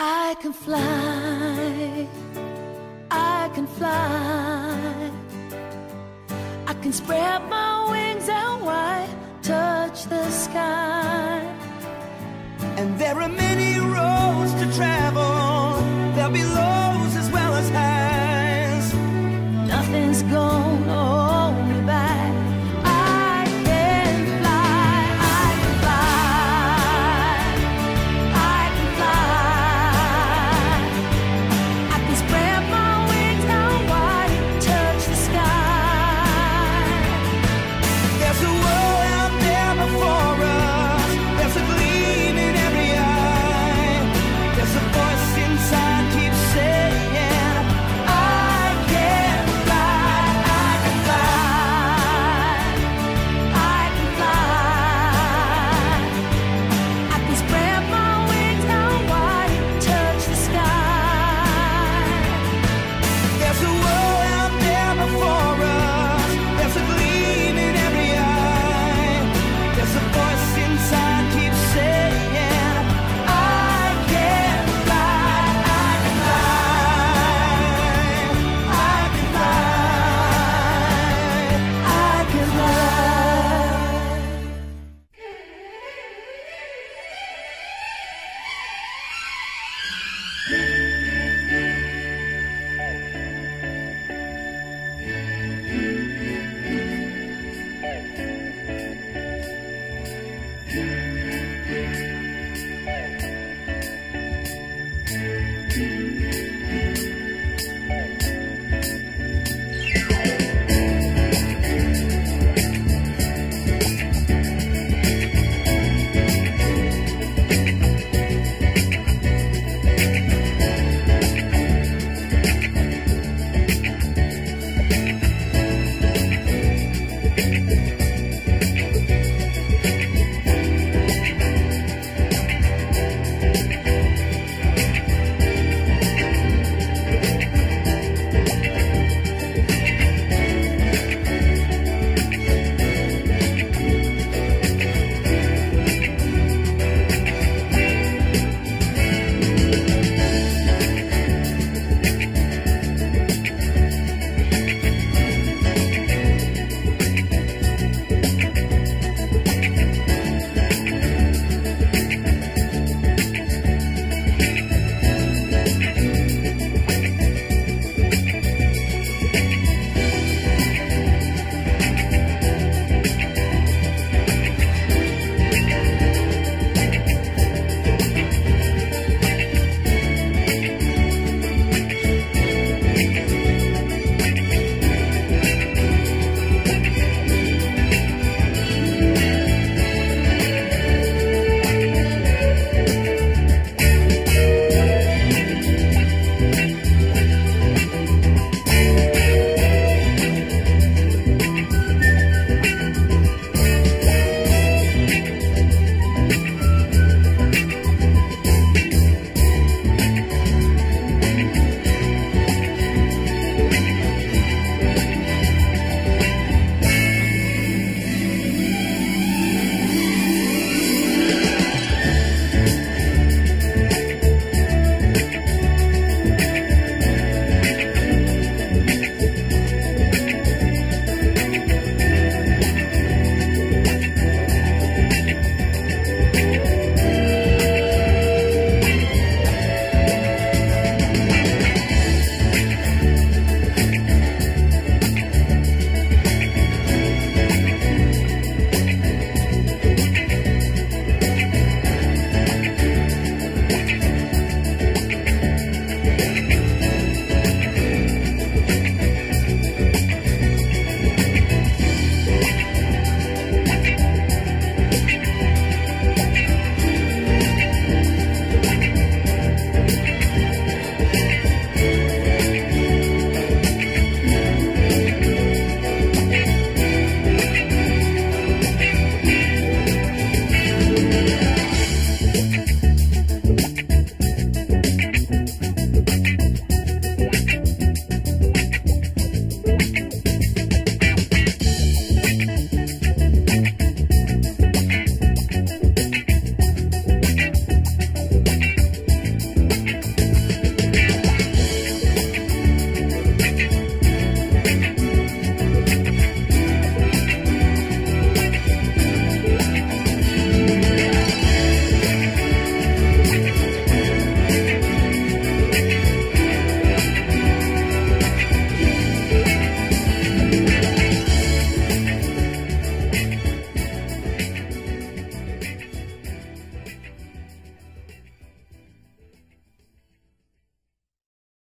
I can fly, I can fly. I can spread my wings out wide, touch the sky. And there are many roads to travel Yeah.